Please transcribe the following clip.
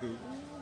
く。